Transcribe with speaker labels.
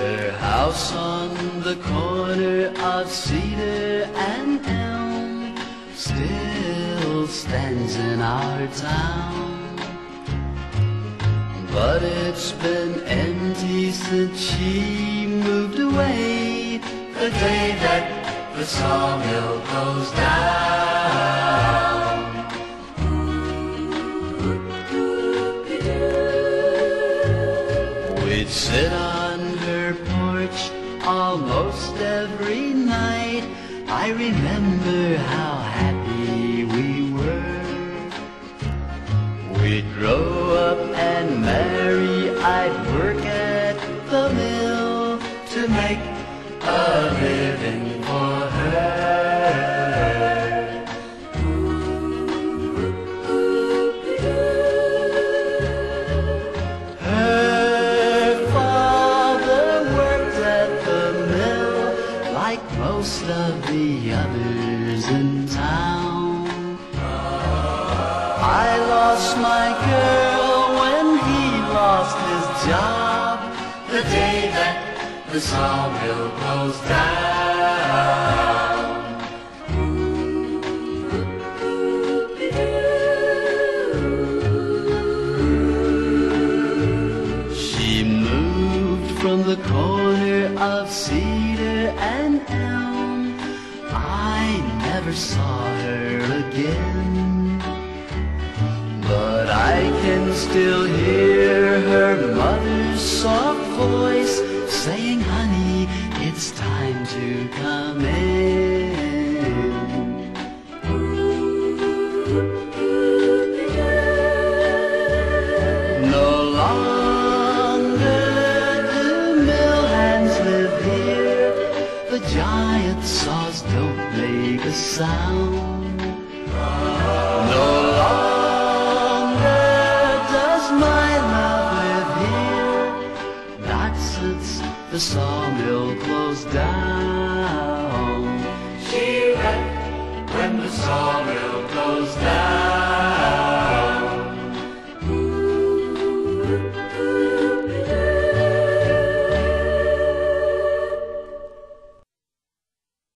Speaker 1: house on the corner of Cedar and Elm still stands in our town. But it's been empty since she moved away the day that the sawmill closed down. We'd sit on her almost every night. I remember how happy we were. We'd grow up and marry. I'd work at the mill to make a living of the others in town. I lost my girl when he lost his job the day that the sawmill closed down. She moved from the corner of Cedar and Elm. Never saw her again. But I can still hear her mother's soft voice sound. No longer does my love live here. Not since the sawmill closed down.